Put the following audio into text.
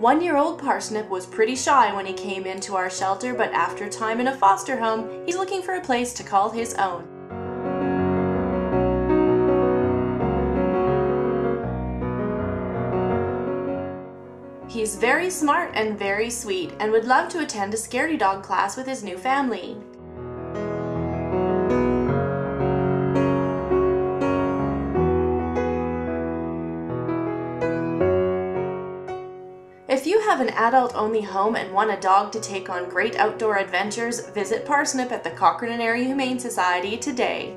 One year old Parsnip was pretty shy when he came into our shelter, but after time in a foster home, he's looking for a place to call his own. He's very smart and very sweet and would love to attend a Scaredy Dog class with his new family. If you have an adult-only home and want a dog to take on great outdoor adventures, visit Parsnip at the Cochrane and Area Humane Society today.